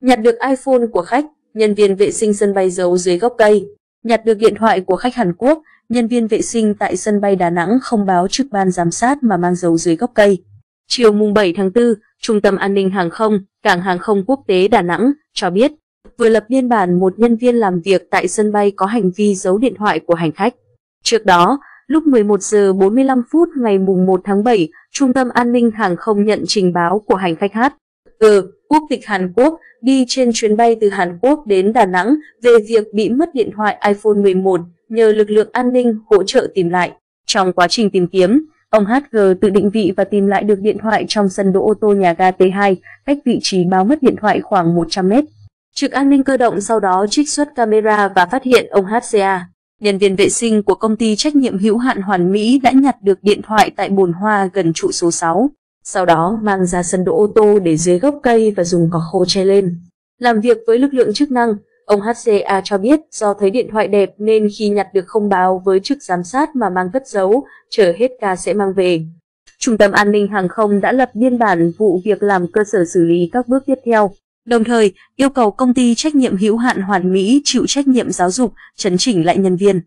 Nhặt được iPhone của khách, nhân viên vệ sinh sân bay giấu dưới gốc cây. Nhặt được điện thoại của khách Hàn Quốc, nhân viên vệ sinh tại sân bay Đà Nẵng không báo trước ban giám sát mà mang giấu dưới gốc cây. Chiều mùng 7 tháng 4, Trung tâm An ninh Hàng không, Cảng Hàng không Quốc tế Đà Nẵng cho biết, vừa lập biên bản một nhân viên làm việc tại sân bay có hành vi giấu điện thoại của hành khách. Trước đó, lúc 11 giờ 45 phút ngày mùng 1 tháng 7, Trung tâm An ninh Hàng không nhận trình báo của hành khách H. G. quốc tịch Hàn Quốc đi trên chuyến bay từ Hàn Quốc đến Đà Nẵng về việc bị mất điện thoại iPhone 11 nhờ lực lượng an ninh hỗ trợ tìm lại. Trong quá trình tìm kiếm, ông HG tự định vị và tìm lại được điện thoại trong sân đỗ ô tô nhà ga T2, cách vị trí báo mất điện thoại khoảng 100 mét. Trực an ninh cơ động sau đó trích xuất camera và phát hiện ông HCA. Nhân viên vệ sinh của công ty trách nhiệm hữu hạn Hoàn Mỹ đã nhặt được điện thoại tại bồn hoa gần trụ số 6. Sau đó mang ra sân đỗ ô tô để dưới gốc cây và dùng cỏ khô che lên. Làm việc với lực lượng chức năng, ông HCA cho biết do thấy điện thoại đẹp nên khi nhặt được không báo với chức giám sát mà mang cất giấu, chờ hết ca sẽ mang về. Trung tâm An ninh Hàng không đã lập biên bản vụ việc làm cơ sở xử lý các bước tiếp theo, đồng thời yêu cầu công ty trách nhiệm hữu hạn Hoàn Mỹ chịu trách nhiệm giáo dục, chấn chỉnh lại nhân viên.